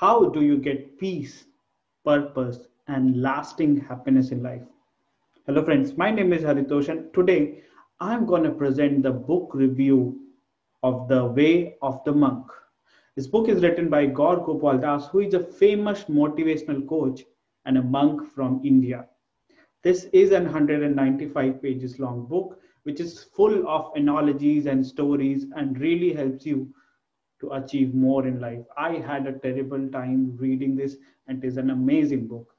how do you get peace, purpose, and lasting happiness in life? Hello, friends. My name is Haritosh, and today I'm going to present the book review of The Way of the Monk. This book is written by Gaur Gopal Das, who is a famous motivational coach and a monk from India. This is an 195 pages long book, which is full of analogies and stories and really helps you to achieve more in life. I had a terrible time reading this, and it is an amazing book.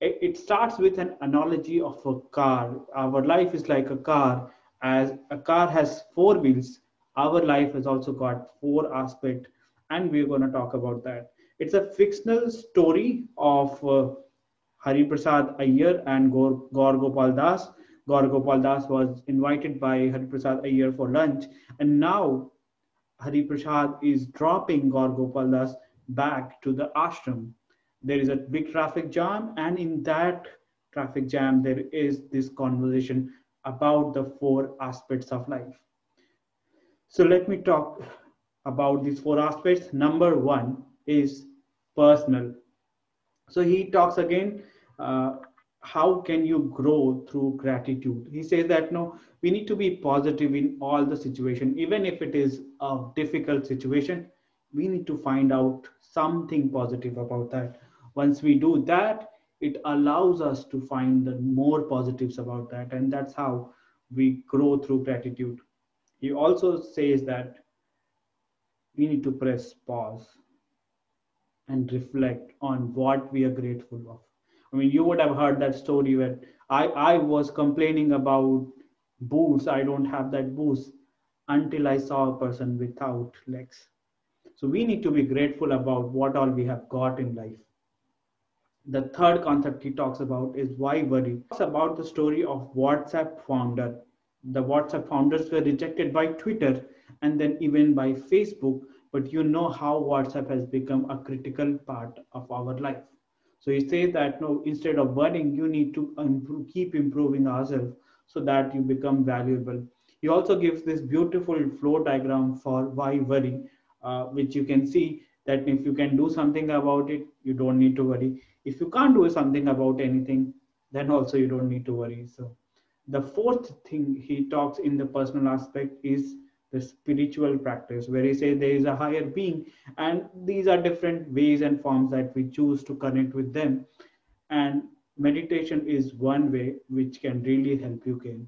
It, it starts with an analogy of a car. Our life is like a car, as a car has four wheels. Our life has also got four aspects, and we're going to talk about that. It's a fictional story of uh, Hari Prasad Iyer and Gaur, Gaur Gopal Das. Gaur Gopal Das was invited by Hari Prasad Iyer for lunch, and now Hari Prasad is dropping Gaur Das back to the ashram. There is a big traffic jam, and in that traffic jam, there is this conversation about the four aspects of life. So let me talk about these four aspects. Number one is personal. So he talks again. Uh, how can you grow through gratitude? He says that no, we need to be positive in all the situation, even if it is a difficult situation. We need to find out something positive about that. Once we do that, it allows us to find the more positives about that, and that's how we grow through gratitude. He also says that we need to press pause and reflect on what we are grateful of. I mean, you would have heard that story where I, I was complaining about boots. I don't have that boots until I saw a person without legs. So we need to be grateful about what all we have got in life. The third concept he talks about is why worry. It's about the story of WhatsApp founder. The WhatsApp founders were rejected by Twitter and then even by Facebook but you know how WhatsApp has become a critical part of our life. So you say that no, instead of worrying, you need to improve, keep improving ourselves so that you become valuable. He also gives this beautiful flow diagram for why worry, uh, which you can see that if you can do something about it, you don't need to worry. If you can't do something about anything, then also you don't need to worry. So the fourth thing he talks in the personal aspect is the spiritual practice where he says there is a higher being and these are different ways and forms that we choose to connect with them. And meditation is one way which can really help you gain.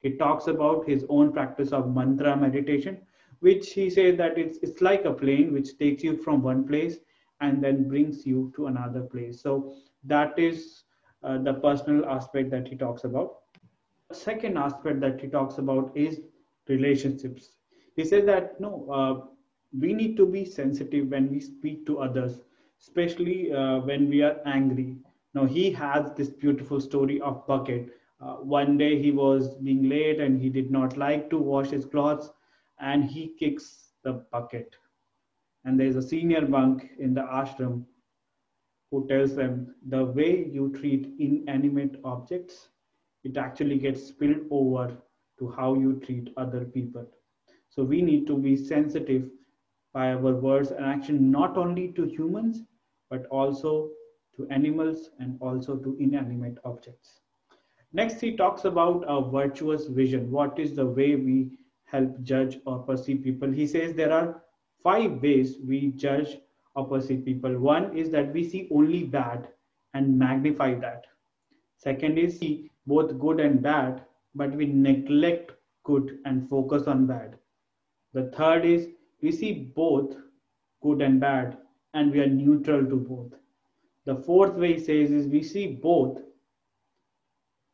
He talks about his own practice of mantra meditation which he says that it's it's like a plane which takes you from one place and then brings you to another place. So that is uh, the personal aspect that he talks about. Second aspect that he talks about is relationships. He says that no, uh, we need to be sensitive when we speak to others, especially uh, when we are angry. Now he has this beautiful story of bucket. Uh, one day he was being late and he did not like to wash his clothes, and he kicks the bucket. And there is a senior monk in the ashram who tells them the way you treat inanimate objects, it actually gets spilled over to how you treat other people. So we need to be sensitive by our words and action, not only to humans, but also to animals and also to inanimate objects. Next, he talks about a virtuous vision. What is the way we help judge or perceive people? He says there are five ways we judge or perceive people. One is that we see only bad and magnify that. Second is see both good and bad but we neglect good and focus on bad. The third is we see both good and bad and we are neutral to both. The fourth way he says is we see both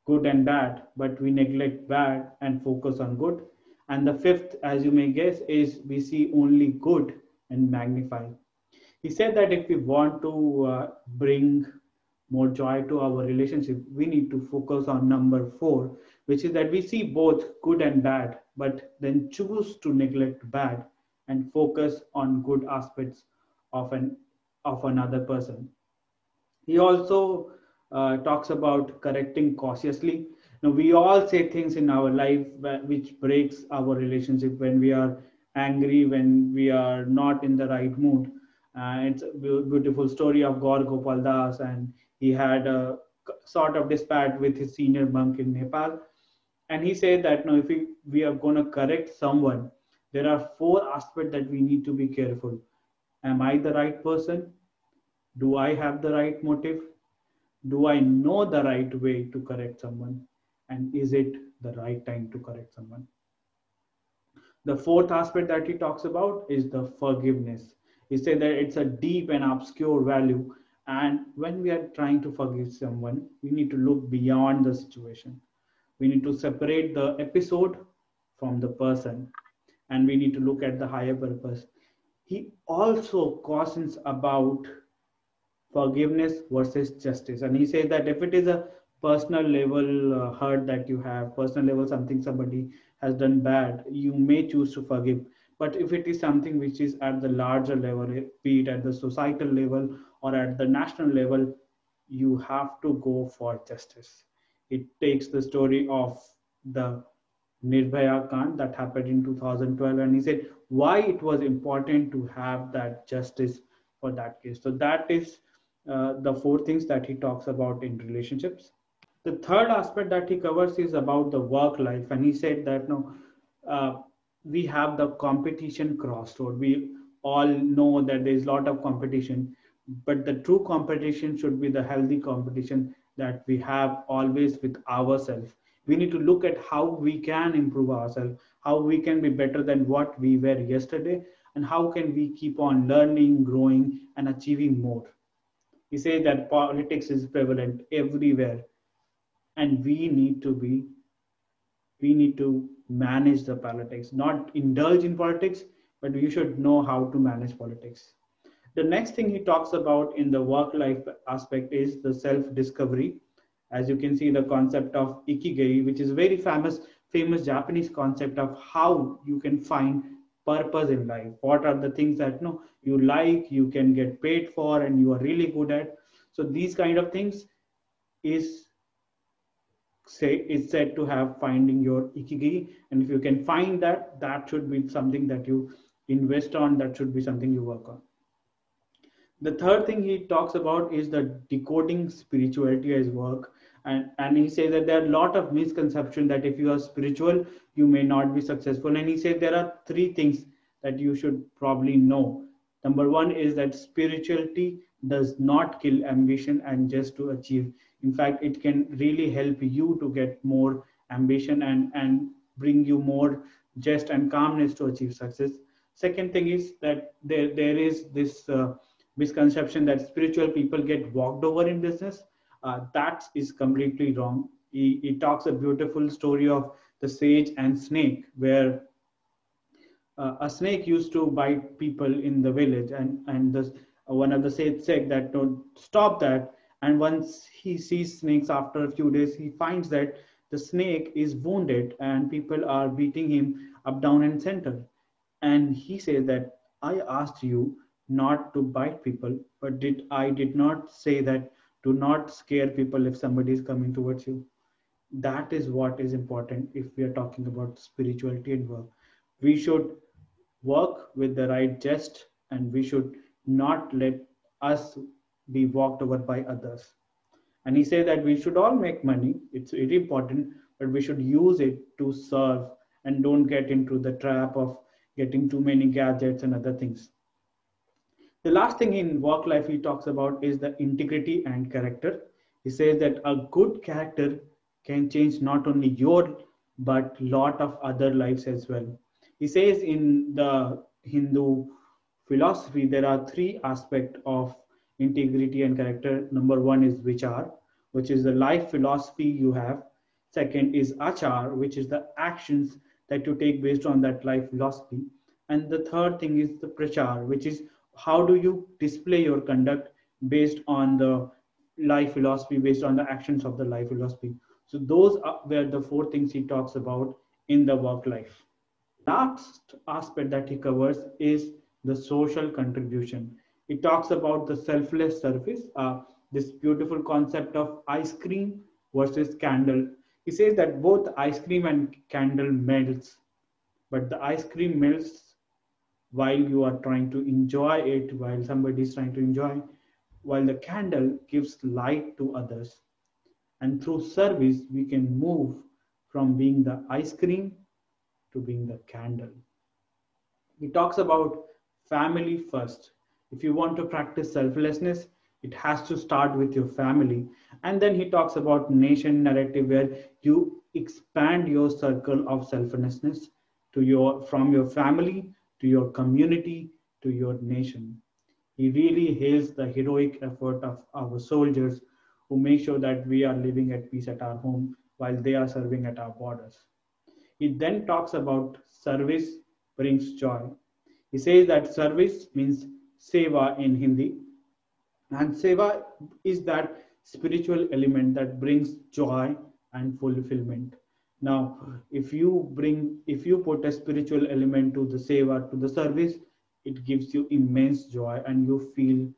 good and bad, but we neglect bad and focus on good. And the fifth, as you may guess, is we see only good and magnify. He said that if we want to uh, bring more joy to our relationship, we need to focus on number four, which is that we see both good and bad, but then choose to neglect bad and focus on good aspects of an of another person. He also uh, talks about correcting cautiously. Now we all say things in our life which breaks our relationship when we are angry, when we are not in the right mood. Uh, it's a beautiful story of Gaur Gopal Das, and he had a sort of dispute with his senior monk in Nepal. And he said that no, if we, we are going to correct someone, there are four aspects that we need to be careful. Am I the right person? Do I have the right motive? Do I know the right way to correct someone? And is it the right time to correct someone? The fourth aspect that he talks about is the forgiveness. He said that it's a deep and obscure value. And when we are trying to forgive someone, we need to look beyond the situation. We need to separate the episode from the person. And we need to look at the higher purpose. He also cautions about forgiveness versus justice. And he says that if it is a personal level uh, hurt that you have, personal level something somebody has done bad, you may choose to forgive. But if it is something which is at the larger level, be it at the societal level or at the national level, you have to go for justice. It takes the story of the Nirbhaya Kand that happened in 2012, and he said why it was important to have that justice for that case. So that is uh, the four things that he talks about in relationships. The third aspect that he covers is about the work life, and he said that no, uh, we have the competition crossroad. We all know that there is a lot of competition, but the true competition should be the healthy competition that we have always with ourselves. We need to look at how we can improve ourselves, how we can be better than what we were yesterday, and how can we keep on learning, growing, and achieving more. We say that politics is prevalent everywhere and we need to be we need to manage the politics not indulge in politics but you should know how to manage politics. The next thing he talks about in the work life aspect is the self discovery as you can see the concept of ikigai which is a very famous famous japanese concept of how you can find purpose in life. What are the things that you know you like you can get paid for and you are really good at. So these kind of things is say is said to have finding your ikigai and if you can find that that should be something that you invest on that should be something you work on. The third thing he talks about is the decoding spirituality as work. And and he says that there are a lot of misconception that if you are spiritual you may not be successful. And he said there are three things that you should probably know. Number one is that spirituality does not kill ambition and just to achieve in fact it can really help you to get more ambition and and bring you more just and calmness to achieve success. Second thing is that there there is this uh, misconception that spiritual people get walked over in business. Uh, that is completely wrong. He, he talks a beautiful story of the sage and snake where uh, a snake used to bite people in the village and and the, one of the sage said that don't stop that and once he sees snakes after a few days, he finds that the snake is wounded and people are beating him up, down, and center. And he says that I asked you not to bite people, but did I did not say that do not scare people if somebody is coming towards you. That is what is important if we are talking about spirituality and work. We should work with the right jest and we should not let us be walked over by others. And he said that we should all make money. It's very important, but we should use it to serve and don't get into the trap of getting too many gadgets and other things. The last thing in work life he talks about is the integrity and character. He says that a good character can change not only your but lot of other lives as well. He says in the Hindu philosophy there are three aspects of integrity and character. Number one is vichar, which is the life philosophy you have. Second is achar, which is the actions that you take based on that life philosophy. And the third thing is the prachar, which is how do you display your conduct based on the life philosophy, based on the actions of the life philosophy. So those are were the four things he talks about in the work life. Last aspect that he covers is the social contribution. It talks about the selfless service, uh, this beautiful concept of ice cream versus candle. He says that both ice cream and candle melts, but the ice cream melts while you are trying to enjoy it, while somebody is trying to enjoy, while the candle gives light to others. And through service, we can move from being the ice cream to being the candle. He talks about family first. If you want to practice selflessness, it has to start with your family. And then he talks about nation narrative where you expand your circle of selflessness to your from your family to your community to your nation. He really hails the heroic effort of our soldiers who make sure that we are living at peace at our home while they are serving at our borders. He then talks about service brings joy. He says that service means seva in Hindi, and seva is that spiritual element that brings joy and fulfillment. Now, if you bring, if you put a spiritual element to the seva, to the service, it gives you immense joy and you feel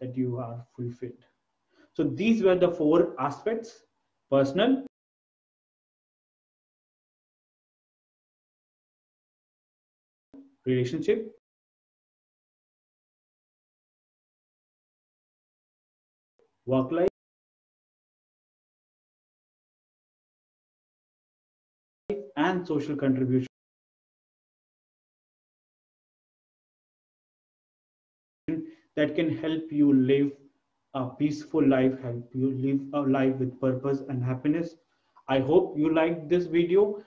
that you are fulfilled. So these were the four aspects, personal, relationship, work life, and social contribution. that can help you live a peaceful life, help you live a life with purpose and happiness. I hope you liked this video.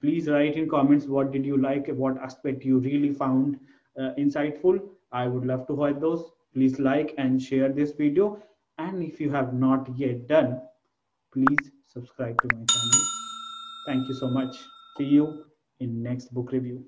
Please write in comments what did you like, what aspect you really found uh, insightful. I would love to hear those. Please like and share this video. And if you have not yet done, please subscribe to my channel. Thank you so much. See you in next book review.